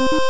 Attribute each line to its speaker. Speaker 1: you